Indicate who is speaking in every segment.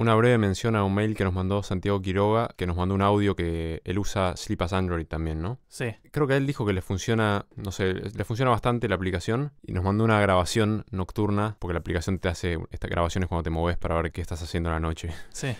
Speaker 1: una breve mención a un mail que nos mandó Santiago Quiroga, que nos mandó un audio que él usa Sleep as Android también, ¿no?
Speaker 2: Sí.
Speaker 1: Creo que él dijo que le funciona, no sé, le funciona bastante la aplicación y nos mandó una grabación nocturna, porque la aplicación te hace estas grabaciones cuando te moves para ver qué estás haciendo en la noche.
Speaker 2: Sí.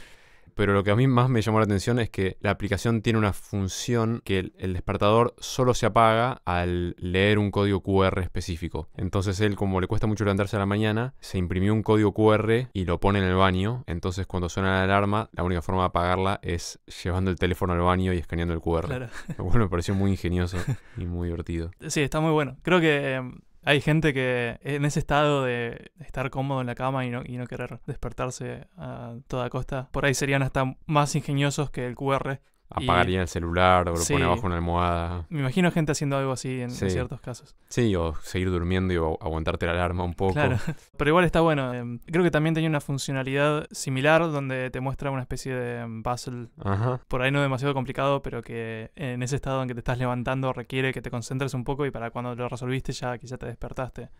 Speaker 1: Pero lo que a mí más me llamó la atención es que la aplicación tiene una función que el, el despertador solo se apaga al leer un código QR específico. Entonces él, como le cuesta mucho levantarse a la mañana, se imprimió un código QR y lo pone en el baño. Entonces cuando suena la alarma, la única forma de apagarla es llevando el teléfono al baño y escaneando el QR.
Speaker 2: Claro.
Speaker 1: Lo cual me pareció muy ingenioso y muy divertido.
Speaker 2: Sí, está muy bueno. Creo que eh, hay gente que en ese estado de estar cómodo en la cama y no, y no querer despertarse a toda costa, por ahí serían hasta más ingeniosos que el QR. Y-
Speaker 1: Apagaría el celular o lo
Speaker 2: Sí.
Speaker 1: pone abajo una almohada.
Speaker 2: Me imagino gente haciendo algo así en, ciertos casos.
Speaker 1: Sí, o seguir durmiendo y agu- aguantarte la alarma un poco.
Speaker 2: Claro. Pero igual está bueno. eh, Creo que también tenía una funcionalidad similar donde te muestra una especie de mm, puzzle
Speaker 1: Ajá.
Speaker 2: por ahí no demasiado complicado, pero que en ese estado en que te estás levantando requiere que te concentres un poco y para cuando lo resolviste ya quizá te despertaste,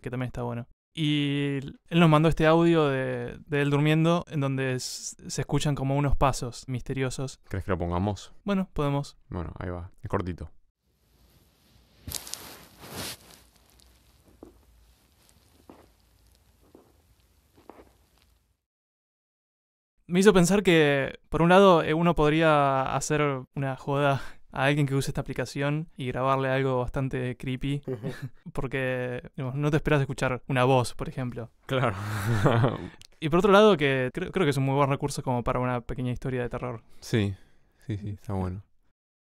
Speaker 2: que también está bueno. Y él nos mandó este audio de, de él durmiendo en donde se escuchan como unos pasos misteriosos.
Speaker 1: ¿Crees que lo pongamos?
Speaker 2: Bueno, podemos.
Speaker 1: Bueno, ahí va. Es cortito.
Speaker 2: Me hizo pensar que, por un lado, eh, uno podría hacer una joda a alguien que use esta aplicación y grabarle algo bastante creepy, porque digamos, no te esperas escuchar una voz, por ejemplo.
Speaker 1: Claro.
Speaker 2: Y por otro lado, que creo, creo que es un muy buen recurso como para una pequeña historia de terror.
Speaker 1: sí, sí, sí, está bueno.